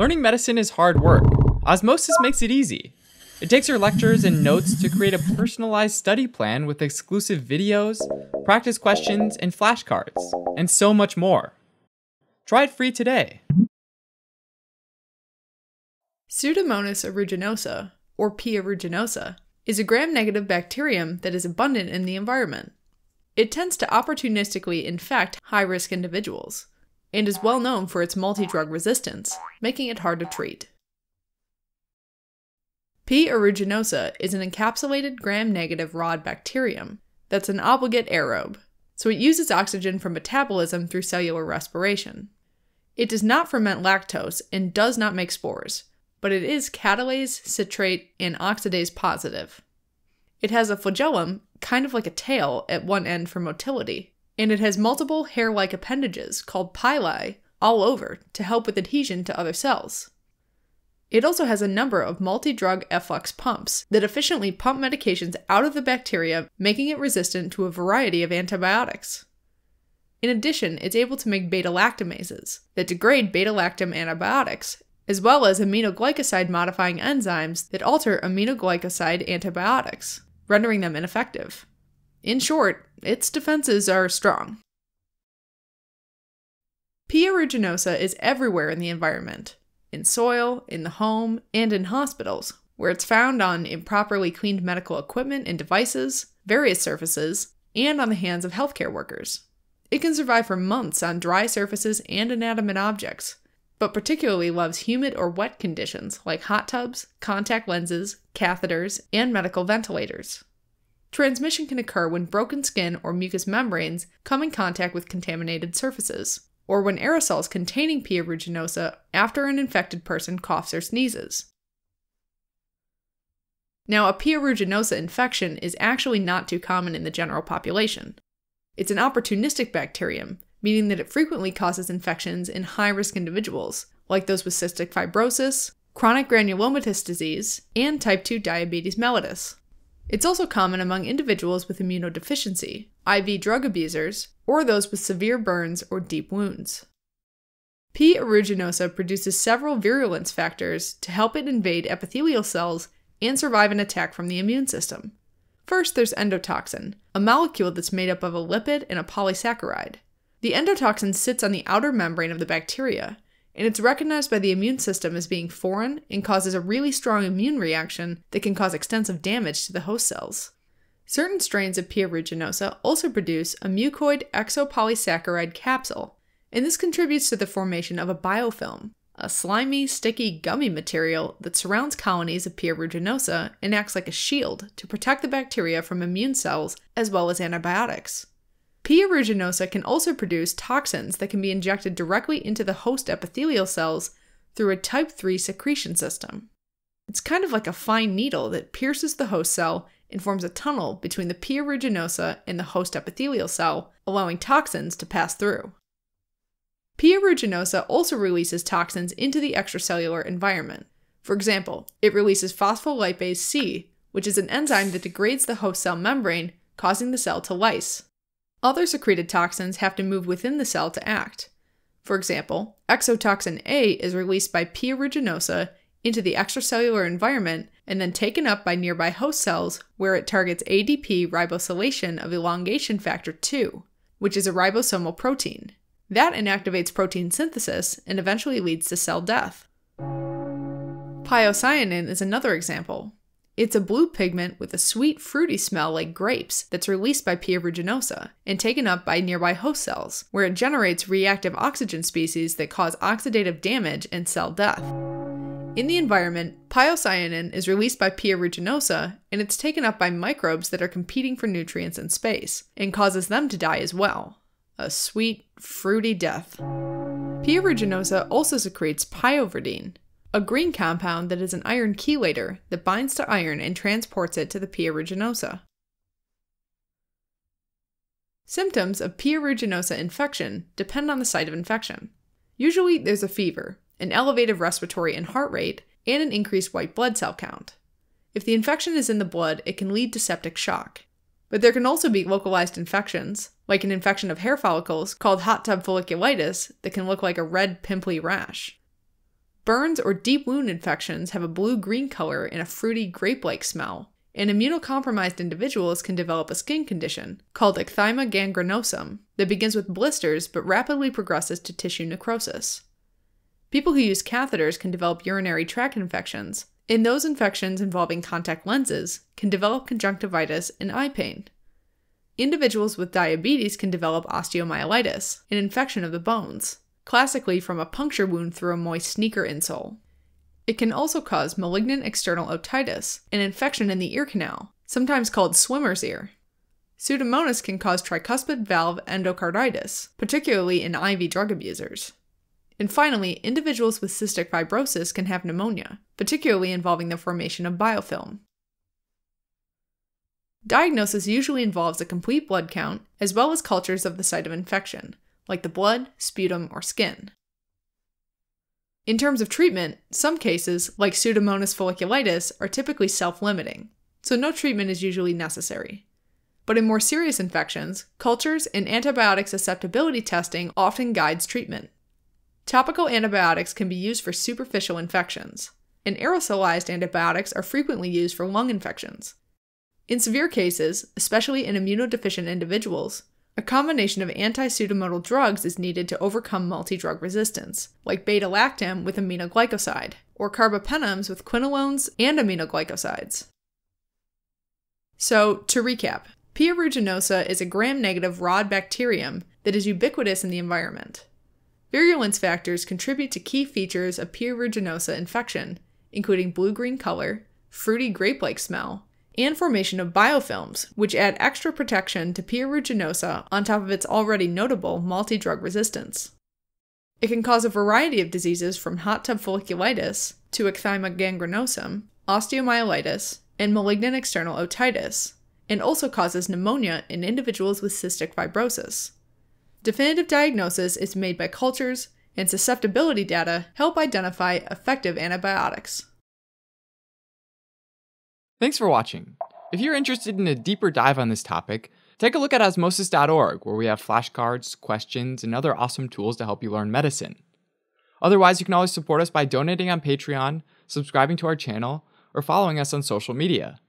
Learning medicine is hard work. Osmosis makes it easy. It takes your lectures and notes to create a personalized study plan with exclusive videos, practice questions, and flashcards, and so much more. Try it free today. Pseudomonas aeruginosa, or P. aeruginosa, is a gram negative bacterium that is abundant in the environment. It tends to opportunistically infect high risk individuals and is well known for its multi drug resistance, making it hard to treat. P. aeruginosa is an encapsulated gram negative rod bacterium that's an obligate aerobe, so it uses oxygen for metabolism through cellular respiration. It does not ferment lactose and does not make spores, but it is catalase, citrate, and oxidase positive. It has a flagellum, kind of like a tail, at one end for motility, and it has multiple hair like appendages called pili all over to help with adhesion to other cells. It also has a number of multi drug efflux pumps that efficiently pump medications out of the bacteria, making it resistant to a variety of antibiotics. In addition, it's able to make beta lactamases that degrade beta lactam antibiotics as well as aminoglycoside modifying enzymes that alter aminoglycoside antibiotics, rendering them ineffective. In short, its defenses are strong. P. aeruginosa is everywhere in the environment in soil, in the home, and in hospitals, where it's found on improperly cleaned medical equipment and devices, various surfaces, and on the hands of healthcare workers. It can survive for months on dry surfaces and inanimate objects, but particularly loves humid or wet conditions like hot tubs, contact lenses, catheters, and medical ventilators. Transmission can occur when broken skin or mucous membranes come in contact with contaminated surfaces, or when aerosols containing P. aeruginosa after an infected person coughs or sneezes. Now, a P. aeruginosa infection is actually not too common in the general population. It's an opportunistic bacterium meaning that it frequently causes infections in high risk individuals, like those with cystic fibrosis, chronic granulomatous disease, and type 2 diabetes mellitus. It's also common among individuals with immunodeficiency, IV drug abusers, or those with severe burns or deep wounds. P. aeruginosa produces several virulence factors to help it invade epithelial cells and survive an attack from the immune system. First, there's endotoxin, a molecule that's made up of a lipid and a polysaccharide. The endotoxin sits on the outer membrane of the bacteria, and it's recognized by the immune system as being foreign and causes a really strong immune reaction that can cause extensive damage to the host cells. Certain strains of P. aeruginosa also produce a mucoid exopolysaccharide capsule, and this contributes to the formation of a biofilm, a slimy, sticky, gummy material that surrounds colonies of P. aeruginosa and acts like a shield to protect the bacteria from immune cells as well as antibiotics. P. aeruginosa can also produce toxins that can be injected directly into the host epithelial cells through a type 3 secretion system. It's kind of like a fine needle that pierces the host cell and forms a tunnel between the P. aeruginosa and the host epithelial cell, allowing toxins to pass through. P. aeruginosa also releases toxins into the extracellular environment. For example, it releases phospholipase C, which is an enzyme that degrades the host cell membrane, causing the cell to lyse. Other secreted toxins have to move within the cell to act. For example, exotoxin A is released by P. aeruginosa into the extracellular environment and then taken up by nearby host cells where it targets ADP ribosylation of elongation factor 2, which is a ribosomal protein. That inactivates protein synthesis and eventually leads to cell death. Pyocyanin is another example. It's a blue pigment with a sweet, fruity smell like grapes that's released by P. aeruginosa and taken up by nearby host cells, where it generates reactive oxygen species that cause oxidative damage and cell death. In the environment, pyocyanin is released by P. aeruginosa and it's taken up by microbes that are competing for nutrients in space and causes them to die as well. A sweet, fruity death. P. aeruginosa also secretes pyoverdine, a green compound that is an iron chelator that binds to iron and transports it to the P. Symptoms of P. infection depend on the site of infection. Usually, there's a fever, an elevated respiratory and heart rate, and an increased white blood cell count. If the infection is in the blood, it can lead to septic shock. But there can also be localized infections, like an infection of hair follicles called hot tub folliculitis that can look like a red pimply rash. Burns or deep wound infections have a blue green color and a fruity grape like smell, and immunocompromised individuals can develop a skin condition called ecthyma gangrenosum that begins with blisters but rapidly progresses to tissue necrosis. People who use catheters can develop urinary tract infections, and those infections involving contact lenses can develop conjunctivitis and eye pain. Individuals with diabetes can develop osteomyelitis, an infection of the bones, classically from a puncture wound through a moist sneaker insole. It can also cause malignant external otitis, an infection in the ear canal, sometimes called swimmer's ear. Pseudomonas can cause tricuspid valve endocarditis, particularly in IV drug abusers. And finally, individuals with cystic fibrosis can have pneumonia, particularly involving the formation of biofilm. Diagnosis usually involves a complete blood count, as well as cultures of the site of infection, like the blood, sputum, or skin. In terms of treatment, some cases, like Pseudomonas folliculitis, are typically self limiting, so no treatment is usually necessary. But in more serious infections, cultures and antibiotic susceptibility testing often guides treatment. Topical antibiotics can be used for superficial infections, and aerosolized antibiotics are frequently used for lung infections, in severe cases, especially in immunodeficient individuals, a combination of anti pseudomonal drugs is needed to overcome multi drug resistance, like beta lactam with aminoglycoside, or carbapenems with quinolones and aminoglycosides. So, to recap, P. aeruginosa is a gram negative rod bacterium that is ubiquitous in the environment. Virulence factors contribute to key features of P. aeruginosa infection, including blue green color, fruity grape like smell, and formation of biofilms, which add extra protection to P. aeruginosa on top of its already notable multi drug resistance. It can cause a variety of diseases from hot tub folliculitis to ecthyma gangrenosum, osteomyelitis, and malignant external otitis, and also causes pneumonia in individuals with cystic fibrosis. Definitive diagnosis is made by cultures, and susceptibility data help identify effective antibiotics. Thanks for watching. If you're interested in a deeper dive on this topic, take a look at osmosis.org, where we have flashcards, questions, and other awesome tools to help you learn medicine. Otherwise, you can always support us by donating on Patreon, subscribing to our channel, or following us on social media.